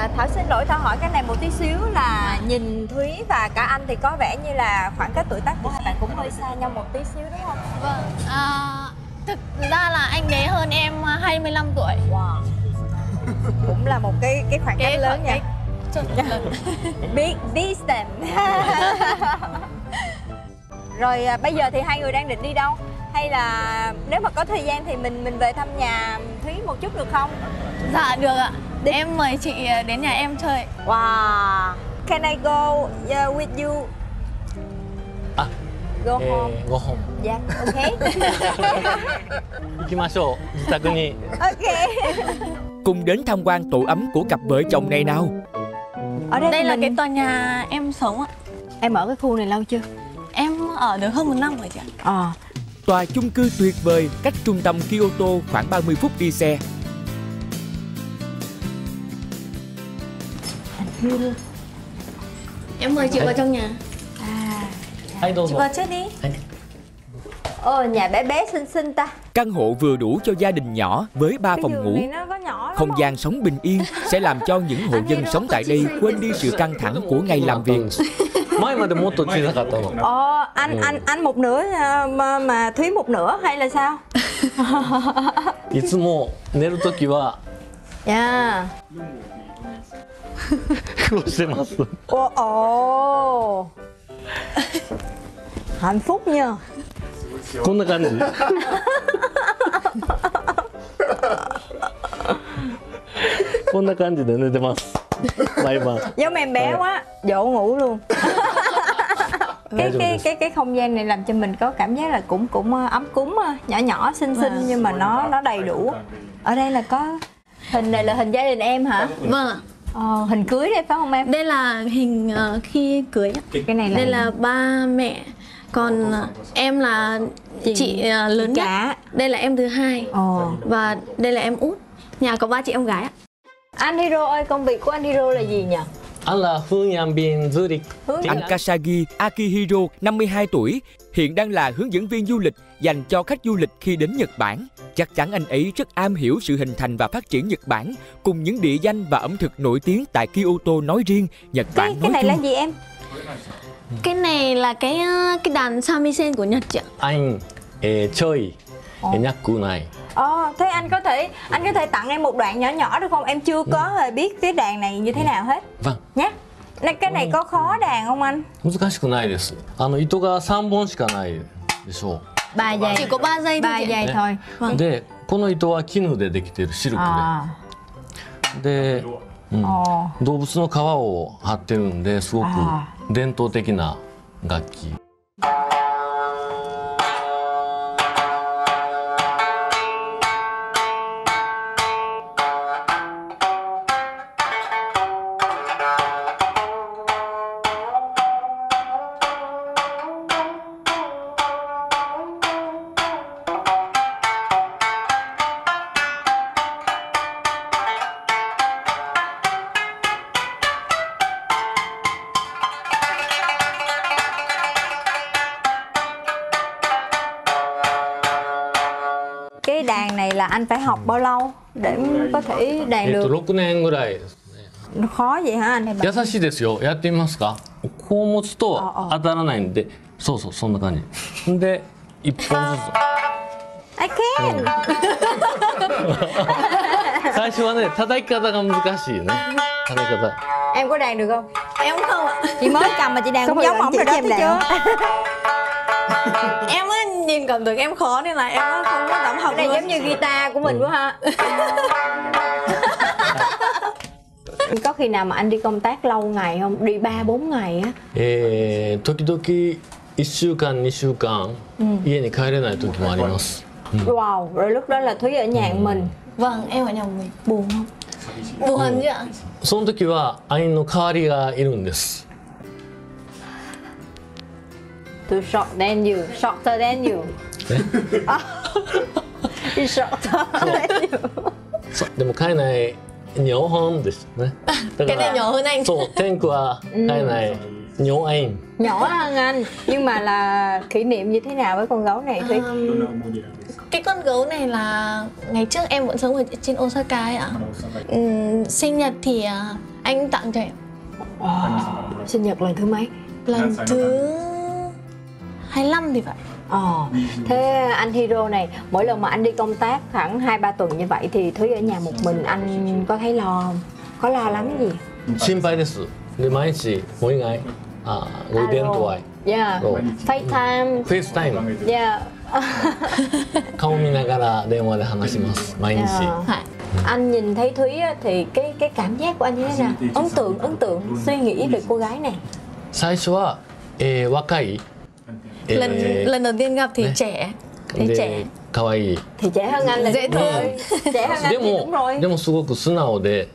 À, Thảo xin lỗi Thảo hỏi cái này một tí xíu là nhìn Thúy và cả anh thì có vẻ như là khoảng cách tuổi tác của hai bạn cũng hơi xa nhau một tí xíu đúng không? Vâng, à, thực ra là anh đấy hơn em 25 tuổi. Wow. cũng là một cái cái khoảng cách lớn nha. Lớn. Big distance. Rồi à, bây giờ thì hai người đang định đi đâu? Hay là nếu mà có thời gian thì mình mình về thăm nhà Thúy một chút được không? Dạ được ạ. Để em mời chị đến nhà em chơi. Wow. Can I go uh, with you? あ Go え home. ー、5本 Yeah, okay. 行きましょう自宅に okay. Cùng đến tham quan tổ ấm của cặp vợ chồng này nào Ở đây, Đây thì là mình... cái tòa nhà em sống ạ. Em ở cái khu này lâu chưa? Em ở được hơn một năm rồi chị ạ. Ờ. Tòa chung cư tuyệt vời cách trung tâm Kyoto khoảng 30 phút đi xe siêu Em mời chị vào trong nhà. À dạ. Chị vào trước đi. Anh Ồ, nhà bé bé xinh xinh ta. Căn hộ vừa đủ cho gia đình nhỏ với 3 phòng ngủ. Không gian sống bình yên sẽ làm cho những hộ dân sống tại đây quên đi sự căng thẳng của ngày làm việc. Mai mà một tổ chức Ờ, anh anh anh một nửa à, mà, mà Thúy một nửa hay là sao? Yeah của Semassu Ồ ồ. Hạnh phúc nha. Có nó cái gì Có nó cái gì để nên mà May mà. Giống em bé quá. Dỗ ngủ luôn. Cái cái cái cái không gian này làm cho mình có cảm giác là cũng cũng ờ, ấm cúng ờ, nhỏ nhỏ xinh xinh vâng. nhưng mà nó nó đầy đủ. Ở đây là có hình này là hình gia đình em hả? Vâng Ờ, hình cưới đây phải không em? Đây là hình ờ, khi cưới ạ. Cái này là Đây là ba mẹ. Còn ờ, em là chị, ờ, lớn nhất. cả. Đây là em thứ hai. Ồ. Và đây là em út. Nhà có ba chị em gái ạ. Anh Hiro ơi, công việc của anh Hiro là gì nhỉ? Anh Kasagi Akihiro, 52 tuổi, hiện đang là hướng dẫn viên du lịch dành cho khách du lịch khi đến Nhật Bản. Chắc chắn anh ấy rất am hiểu sự hình thành và phát triển Nhật Bản cùng những địa danh và ẩm thực nổi tiếng tại Kyoto nói riêng, Nhật cái, Bản nói chung Cái này chung. là gì em? Cái này là cái ờ, cái đàn samisen của Nhật chị. Anh eh, chơi oh. nhạc cụ này い、えー、ニャックナイ Ồ, thế anh có thể anh có thể tặng em một đoạn nhỏ nhỏ được không? Em chưa có hề biết cái đàn này như thế nào hết ワン nhé. Này, Cái này có khó đàn không anh? 難しくないですあの糸が3本しかないでしょ Ba giây. Chỉ có 3 giây thôi ba chị ạ. giây Đấy. thôi. うでこの糸は絹でできてるシルク.でで、うん.動物の皮を張ってるんですごくあ伝統的な楽器 anh phải học bao lâu để có thể đàn えっと được? 6年ぐらい Nó khó vậy hả anh? 優しいですよやってみますかこう持つとああ当たらないんでそうそうそんな感じで1本ず I can. つ最初はね叩き方が難しいよね叩き方 Em có đàn được không? Em không ạ. Chị mới cầm mà chị đàn cũng giống ổng rồi đó thấy chưa? Em á, nhìn cảm tưởng em khó nên là em á không có dám học Cái này luôn. giống như guitar của mình quá ha. có khi nào mà anh đi công tác lâu ngày không? Đi 3 4 ngày á. えー、時々1週間2週間、家に帰れない時もあります、 Wow, rồi lúc đó là Thúy ở nhà mình. Vâng, em ở nhà một mình. Buồn không? Buồn chứ ạ? その時はアインの代わりがいるんです Tôi short than you, shorter than you. He's shorter than you. そうでも飼えない2本ですねだ Cái này nhỏ hơn anh. そう天空は飼えない2アイン Nhỏ hơn anh, nhưng mà là kỷ niệm như thế nào với con gấu này Thúy? Um, cái con gấu này là ngày trước em vẫn sống ở trên Osaka ấy ạ. Ừm, sinh nhật thì à, anh tặng cho em sinh nhật lần thứ mấy lần thứ 25 thì phải. Ờ, thế anh Hiro này, mỗi lần mà anh đi công tác khoảng 2-3 tuần như vậy thì Thúy ở nhà một mình anh có thấy lo không? Có lo lắng gì? 心配ですで毎日お願いあご電話 Yeah, そう FaceTime, フェイスタイム yeah. 顔見ながら電話で話します毎日 Yeah. Phải. Anh nhìn thấy Thúy á, thì cái cái cảm giác của anh như thế nào? Ấn tượng, ấn tượng, suy nghĩ về cô gái này. 最初は、えー若い、え lần lần đầu tiên gặp thì trẻ. Thì trẻ. thì trẻ hơn anh là dễ thương trẻ hơn anh thì đúng rồi. nhưng mà sự cố sự nào để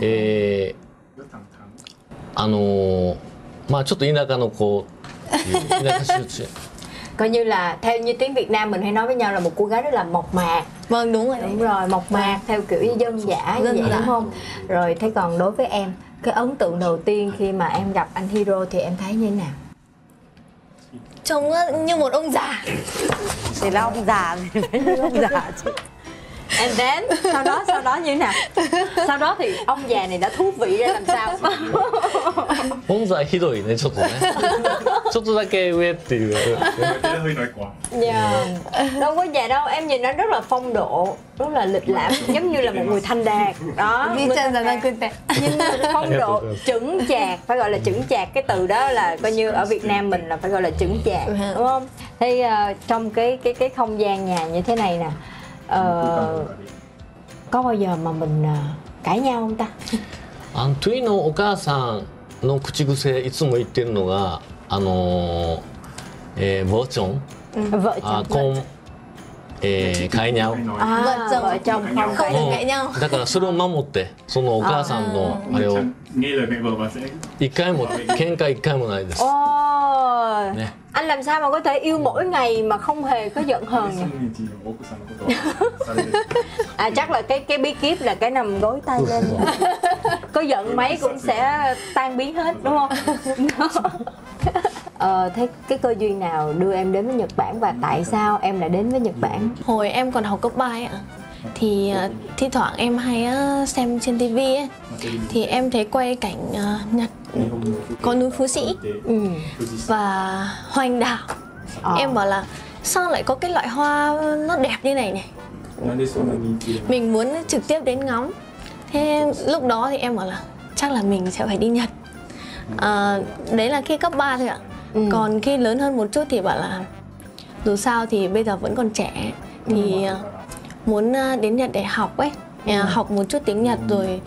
でもすごく素直でえー、あのまあちょっと田舎の子田舎出身 coi như là theo như tiếng Việt Nam mình hay nói với nhau là một cô gái rất là mộc mạc. Vâng đúng rồi. Đúng rồi mộc mạc vâng. theo kiểu dân dã như vậy đúng không? Rồi thế còn đối với em cái ấn tượng đầu tiên khi mà em gặp anh Hiro thì em thấy như thế nào? Trông á, như một ông già. thì là ông già thì như ông già chứ and then sau đó sau đó như thế nào sau đó thì ông già này đã thú vị ra làm sao 本在ひどいねちょっとねちょっとだけ上っていう Dạ. đâu có già đâu em nhìn anh rất là phong độ rất là lịch lãm giống như là một người thanh đạt đó Đi người chân thanh dần đạt. ra cơn tệ. nhưng mà phong độ chững chạc phải gọi là chững chạc cái từ đó là coi như ở Việt Nam mình là phải gọi là chững chạc Ừ. đúng không thì ờ, trong cái cái cái không gian nhà như thế này nè ờ có bao giờ mà あのトゥイのお母さんの口癖いつも言ってるのがあのーえー、ボーチョン、うん、あコンカイニャオボーチョンカイニャだからそれを守ってそのお母さんのあれを。nghe lời mẹ vợ và sẽ 一回も喧嘩一回もないです Ồ, Nè. anh làm sao mà có thể yêu mỗi ngày mà không hề có giận hờn nhỉ? 3年の奥さんのことをされてる À chắc là cái cái bí kíp là cái nằm gối tay lên Có giận mấy cũng sẽ tan biến hết đúng không? ờ, thế cái cơ duyên nào đưa em đến với Nhật Bản và tại sao em lại đến với Nhật Bản? Hồi em còn học cấp 3 ấy ạ. thì ờ, thi thoảng em hay ờ, xem trên TV ấy. Thì em thấy quay cảnh ờ, Nhật có núi Phú Sĩ. Ừ. và hoành đảo. À. em bảo là sao lại có cái loại hoa nó đẹp như này này mình muốn trực tiếp đến ngắm. Thế lúc đó thì em bảo là chắc là mình sẽ phải đi Nhật. À, đấy là khi cấp 3 thôi ạ. Ừ. còn khi lớn hơn một chút thì bảo là dù sao thì bây giờ vẫn còn trẻ. Thì ừ muốn à, đến Nhật để học ấy, à, học một chút tiếng Nhật rồi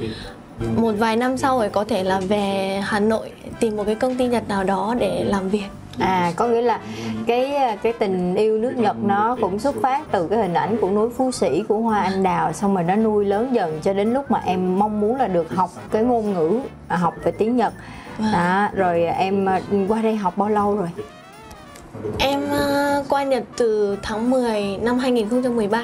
một vài năm sau rồi có thể là về Hà Nội tìm một cái công ty Nhật nào đó để làm việc. À có nghĩa là cái cái tình yêu nước Nhật nó cũng xuất phát từ cái hình ảnh của núi Phú Sĩ của hoa anh đào xong rồi nó nuôi lớn dần cho đến lúc mà em mong muốn là được học cái ngôn ngữ à, học về tiếng Nhật. Đó rồi em qua đây học bao lâu rồi? Em qua Nhật từ tháng 10 năm 2013.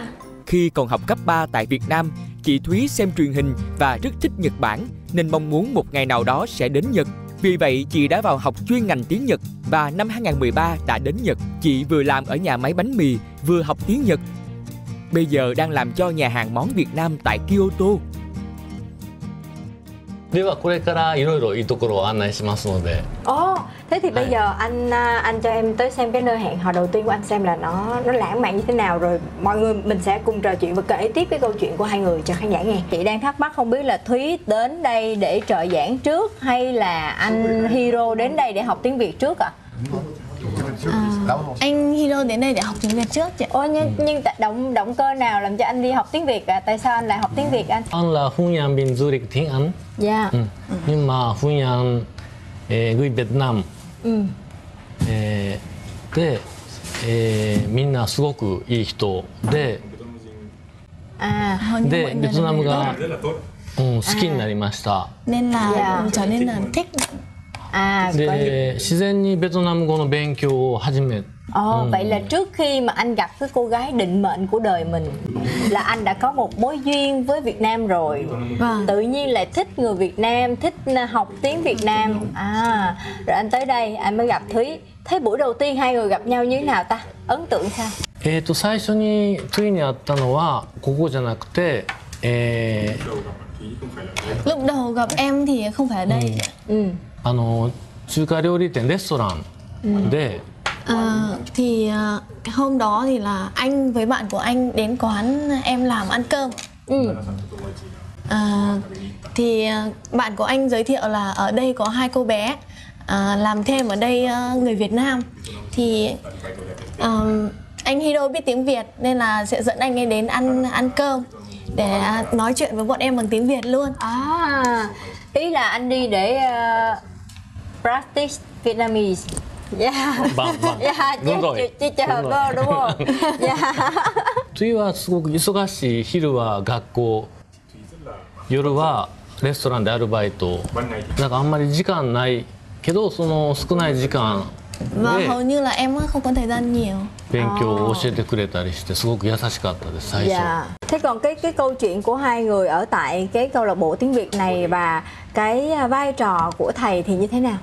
Khi còn học cấp 3 tại Việt Nam, chị Thúy xem truyền hình và rất thích Nhật Bản nên mong muốn một ngày nào đó sẽ đến Nhật. Vì vậy, chị đã vào học chuyên ngành tiếng Nhật và năm 2013 đã đến Nhật. Chị vừa làm ở nhà máy bánh mì, vừa học tiếng Nhật. Bây giờ đang làm cho nhà hàng món Việt Nam tại Kyoto. ではこれからいろいろいいところを案内しますので Ồ, thế thì bây Hay. giờ anh à, anh cho em tới xem cái nơi hẹn hò đầu tiên của anh xem là nó nó lãng mạn như thế nào rồi mọi người mình sẽ cùng trò chuyện và kể tiếp cái câu chuyện của hai người cho khán giả nghe. Chị đang thắc mắc không biết là Thúy đến đây để trợ giảng trước hay là anh Hiro đến đây để học tiếng Việt trước ạ? Anh Hiro đến đây để học tiếng Việt trước chị ạ. Ồ nhưng nhưng tại động động cơ nào làm cho anh đi học tiếng Việt ạ? Tại sao anh lại học tiếng Việt anh? anh là Phương Nhàn bên du lịch tiếng Anh Dạ. ừ. nhưng mà Phương Nhàn eh, người Việt Nam うん。 えーで、えーみんなすごくいい人で À, Hầu như mọi で người ベトナ là ム người が rất là tốt うん、好きになりました、 nên là Dạ. trở nên là thích à có những- で自然にベトナム語の勉強を始め Ồ, Ừ. vậy là trước khi mà anh gặp cái cô gái định mệnh của đời mình là anh đã có một mối duyên với Việt Nam rồi. Vâng. Tự nhiên lại thích người Việt Nam, thích à, học tiếng Việt Nam. À, rồi anh tới đây anh mới gặp Thúy. Thế buổi đầu tiên hai người gặp nhau như thế nào ta? Ấn tượng sao?えー、と最初にトゥイに会ったのはここじゃなくて、えー lúc đầu gặp em thì không phải ở đây Ừ. あの中華料理店レストランで、 À, thì à, cái hôm đó thì là anh với bạn của anh đến quán em làm ăn cơm Ừ. À, thì à, bạn của anh giới thiệu là ở đây có hai cô bé à, làm thêm ở đây à, người Việt Nam thì à, anh Hiro biết tiếng Việt nên là sẽ dẫn anh ấy đến ăn ăn cơm để à, nói chuyện với bọn em bằng tiếng Việt luôn À, ý là anh đi để uh, practice Vietnamese. Yeah. Vâng, vâng. Yeah, Đúng rồi. chứ- chứ chờ Đúng rồi. vô, đúng không? Yeah. トゥイはすごく忙しい昼は学校夜はレストランでアルバイトなんかあんまり時間ないけどその少ない時間 và で hầu như là em không có thời gian nhiều 勉強を教えてくれたりしてすごく優しかったです最初。 Dạ. Thế còn cái cái câu chuyện của hai người ở tại cái câu lạc bộ tiếng Việt này và cái à, vai trò của thầy thì như thế nào?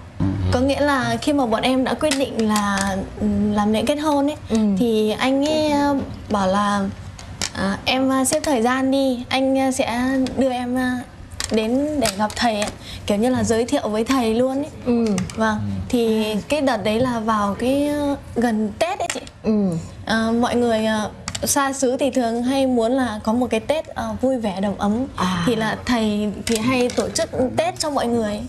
có nghĩa là khi mà bọn em đã quyết định là ừ, làm lễ kết hôn ấy Ừ. thì anh ấy ờ, bảo là à, em ờ, xếp thời gian đi anh ờ, sẽ đưa em ờ, đến để gặp thầy ấy. kiểu như là giới thiệu với thầy luôn ấy Ừ. vâng thì cái đợt đấy là vào cái ờ, gần tết ấy chị Ừ. Ờ, mọi người ờ, xa xứ thì thường hay muốn là có một cái tết ờ, vui vẻ đầm ấm À. thì là thầy thì hay tổ chức tết cho mọi người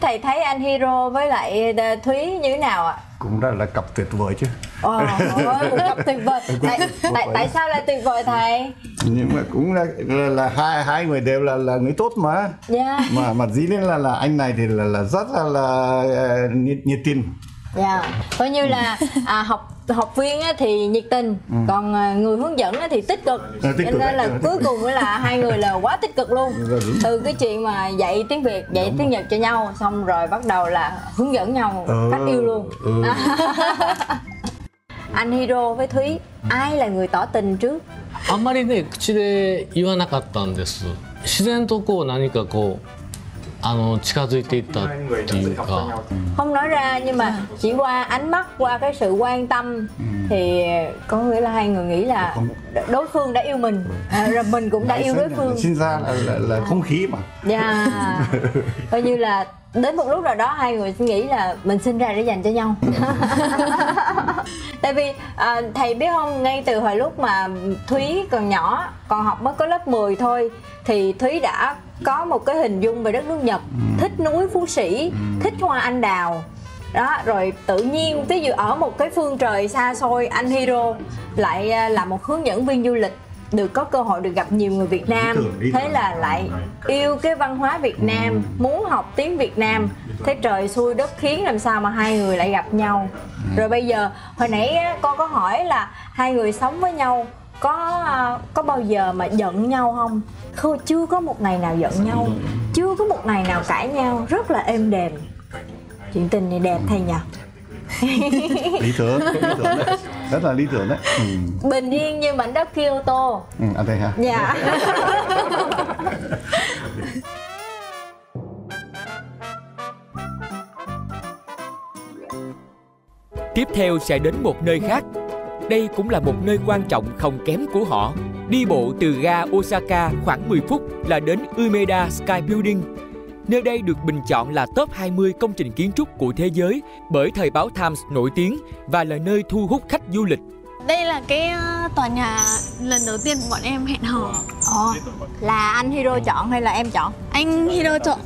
Thầy thấy anh Hiro với lại à, Thúy như thế nào ạ? cũng rất là cặp tuyệt vời chứ Ồ, một cặp tuyệt vời. Tại, tại, tại sao lại tuyệt vời thầy? nhưng mà cũng là, là, là hai hai người đều là là người tốt mà Dạ. mà mà dĩ nhiên là là anh này thì là là rất là là ờ, nhiệt, nhiệt tình Dạ. Coi như là à, học học viên á thì nhiệt tình, còn à, người hướng dẫn á thì tích cực. Ừ, tích Cho cực nên là đấy. cuối cùng á là hai người là quá tích cực luôn. Dạ, đúng. Từ cái chuyện mà dạy tiếng Việt, dạy tiếng Nhật cho nhau, xong rồi bắt đầu là hướng dẫn nhau Ừ, cách yêu luôn. ừ. Anh Hiro với Thúy, ai là người tỏ tình trước? あんまりね口で言わなかったんです自然とこう何かこう あの近づいていったっていうか Không nói ra nhưng mà chỉ qua ánh mắt, qua cái sự quan tâm thì có nghĩa là hai người nghĩ là đối phương đã yêu mình, à, rồi mình cũng đã yêu đối phương. sinh ra là, là, là không khí mà Dạ Coi như là đến một lúc nào đó hai người sẽ nghĩ là mình sinh ra để dành cho nhau Tại vì à, thầy biết không, ngay từ hồi lúc mà Thúy còn nhỏ, còn học mới có lớp 10 thôi Thì Thúy đã có một cái hình dung về đất nước Nhật. Thích núi Phú Sĩ, thích hoa anh đào. Đó rồi tự nhiên ví dụ ở một cái phương trời xa xôi anh Hiro lại à, là một hướng dẫn viên du lịch được có cơ hội được gặp nhiều người Việt Nam. thế là lại yêu cái văn hóa Việt Nam muốn học tiếng Việt Nam. Thế trời xui đất khiến làm sao mà hai người lại gặp nhau. Rồi bây giờ hồi nãy con có hỏi là hai người sống với nhau có à, có bao giờ mà giận nhau không? Không chưa có một ngày nào giận nhau. Chưa có một ngày nào cãi nhau. Rất là êm đềm. Chuyện tình này đẹp thầy nhỉ lý tưởng lý tưởng đấy. Rất là lý tưởng đấy. Ừ. bình yên như mảnh đất Kyoto Ừ, anh thấy ha dạ. Tiếp theo sẽ đến một nơi khác. Đây cũng là một nơi quan trọng không kém của họ. Đi bộ từ ga Osaka khoảng 10 phút là đến Umeda Sky Building. Nơi đây được bình chọn là top 20 công trình kiến trúc của thế giới bởi thời báo Times nổi tiếng và là nơi thu hút khách du lịch. Đây là cái ờ, tòa nhà lần đầu tiên bọn em hẹn hò Ồ, là anh Hiro chọn hay là em chọn Anh Hiro chọn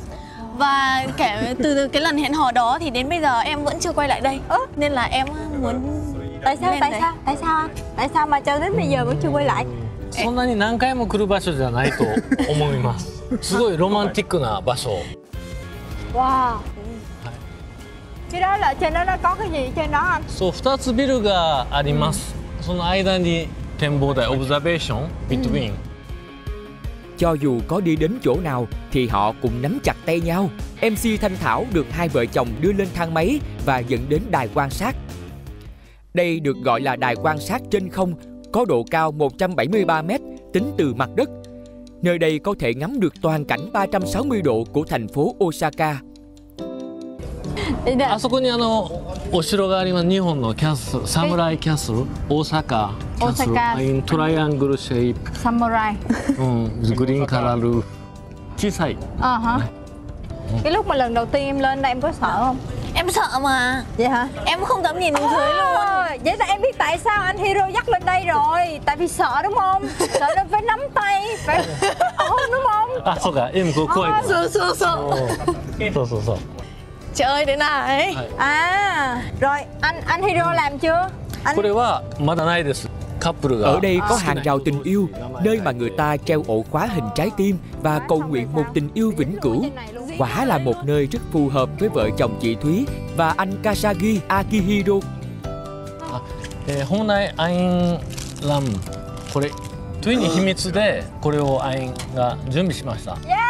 Và kể từ từ cái lần hẹn hò đó thì đến bây giờ em vẫn chưa quay lại đây Nên là em muốn tại sao lên tại đây. sao tại sao anh? tại sao mà cho đến bây giờ vẫn chưa quay lại そんなに何回も来る場所じゃないと思いますすごいロマンティックな場所 wow cái đó là trên đó nó có cái gì trên đó anh そう2つビルがあります、その間に展望台オブザベーションビットウィン、 Cho dù có đi đến chỗ nào thì họ cũng nắm chặt tay nhau. MC Thanh Thảo được hai vợ chồng đưa lên thang máy và dẫn đến đài quan sát. Đây được gọi là đài quan sát trên không, có độ cao 173 m tính từ mặt đất. Nơi đây có thể ngắm được toàn cảnh 360 độ của thành phố Osaka. あそこにあのお城があります日本のキャッスルサムライキャッスル大阪キャッスル大阪 in トライアングルシェイプ samurai うんグリーンカラールーフ小さい ờ hả cái lúc mà lần đầu tiên em lên đây em có sợ không Em sợ mà vậy hả Em không dám nhìn xuống dưới luôn Ồ, vậy là em biết tại sao anh Hiro dắt lên đây rồi tại vì sợ đúng không sợ nên phải nắm tay phải ôm đúng không あそうか M こ怖い Sợ sợ sợ そうそうそう Trời ơi thế này à rồi anh anh Hiro làm chưa anh これはまだないですカップルが Ở đây có hàng rào tình yêu, nơi mà người ta treo ổ khóa hình trái tim và cầu nguyện một tình yêu vĩnh cửu. Quả là một nơi rất phù hợp với vợ chồng chị Thúy và anh Kasagi Akihiro. えー本来アインラムこれトゥイに秘密でこれをアインが準備しました yeah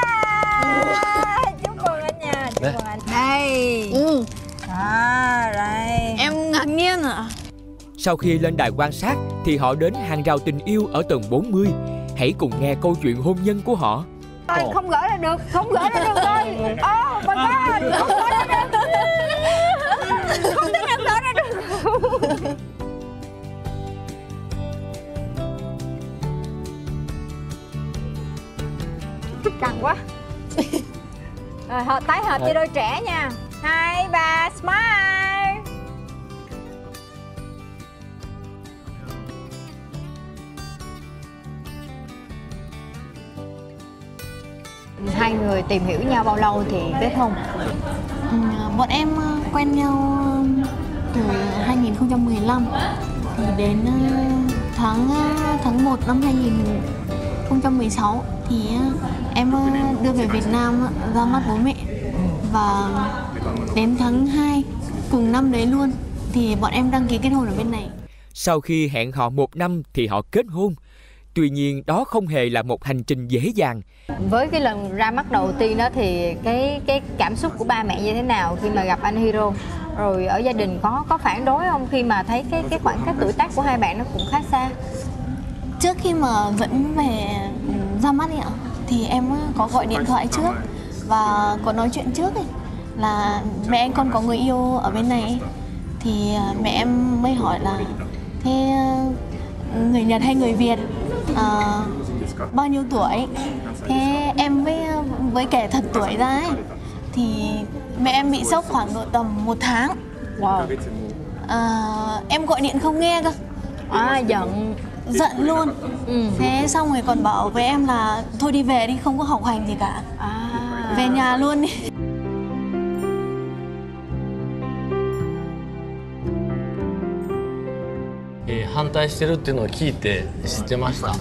chúc mừng anh nha chúc Đây. mừng anh đây ừ, à đây Em ngạc nhiên ạ Sau khi lên đài quan sát thì họ đến hàng rào tình yêu ở tầng 40. Hãy cùng nghe câu chuyện hôn nhân của họ. Ôi, không gỡ ra được không gỡ ra được rồi oh my god không gỡ ra được. Không thể nào gỡ ra được. Căng quá. Rồi hợp tái hợp cho đôi trẻ nha tìm hiểu nhau bao lâu thì kết hôn? Ừ, Bọn em ờ, quen nhau từ 2015 Thì đến ờ, tháng ờ, tháng 1 năm 2016 Thì ờ, em ờ, đưa về Việt Nam ờ, ra mắt bố mẹ. Và đến tháng 2 cùng năm đấy luôn Thì bọn em đăng ký kết hôn ở bên này. Sau khi hẹn hò một năm thì họ kết hôn. Tuy nhiên đó không hề là một hành trình dễ dàng. với cái lần ra mắt đầu tiên đó thì cái cái cảm xúc của ba mẹ như thế nào khi mà gặp anh Hiro rồi ở gia đình có có phản đối không khi mà thấy cái cái khoảng cách tuổi tác của hai bạn nó cũng khá xa Trước khi mà dẫn về ừ, ra mắt ấy ạ Thì em có gọi điện thoại trước Và có nói chuyện trước ấy Là mẹ anh con có người yêu ở bên này ấy. Thì ờ, mẹ em mới hỏi là Thế ờ, người Nhật hay người Việt ờ, Bao nhiêu tuổi? Thế em mới ờ, với kể thật tuổi ra ấy Thì mẹ em bị sốc khoảng độ tầm một tháng. Wow. Ờ, Em gọi điện không nghe cơ. À giận. Giận luôn. Ừ. Thế xong rồi còn bảo với em là thôi đi về đi không có học hành gì cả. À. Về nhà luôn đi 退してるっていうのを聞いて知ってました、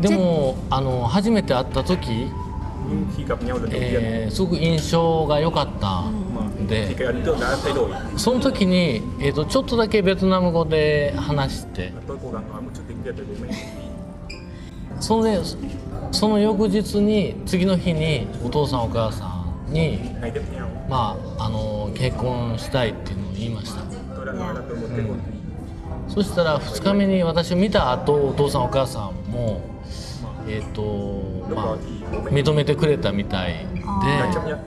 でもあの初めて会った時、えー、すごく印象が良かったんで、その時に、えーと、ちょっとだけベトナム語で話してそれその翌日に次の日にお父さんお母さんに、まあ、あの結婚したいっていうのを言いました。うんそしたら2日目に私を見た後お父さんお母さんもえっ、と lúc ま đó あ thì bố mẹ 認めてくれたみたい đã chấp で nhận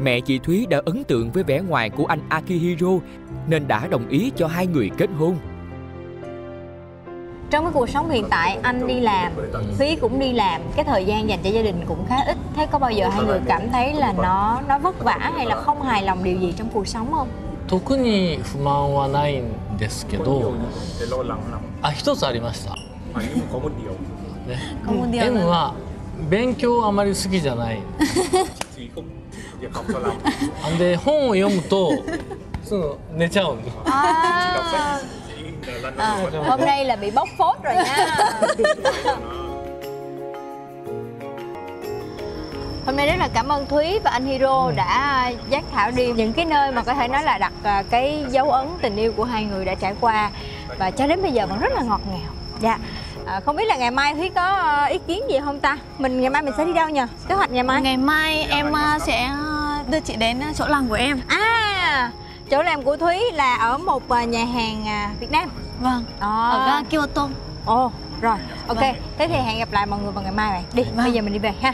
Mẹ chị Thúy đã ấn tượng với vẻ ngoài của anh Akihiro nên đã đồng ý cho hai người kết hôn. trong cái cuộc sống hiện tại anh đi làm Thúy cũng đi làm cái thời gian dành cho gia đình cũng khá ít thế có bao giờ hai người cảm thấy là nó nó vất vả hay là không hài lòng điều gì trong cuộc sống không 特に不満はないんですけど、あ一つありました。ね、M は勉強あまり好きじゃない。で本を読むと寝ちゃうんです。Hôm nay rất là cảm ơn Thúy và anh Hiro đã dắt Thảo đi những cái nơi mà có thể nói là đặt à, cái dấu ấn tình yêu của hai người đã trải qua và cho đến bây giờ vẫn rất là ngọt ngào. Dạ. À, không biết là ngày mai Thúy có à, ý kiến gì không ta? Mình ngày mai mình sẽ đi đâu nhỉ? Kế hoạch ngày mai? Ngày mai em ờ, sẽ đưa chị đến chỗ làng của em À, chỗ làm của thúy là ở một à, nhà hàng à, việt nam vâng Đó. ở ga Kyoto ồ rồi ok thế thì hẹn gặp lại mọi người vào ngày mai vậy đi bây giờ mình đi về ha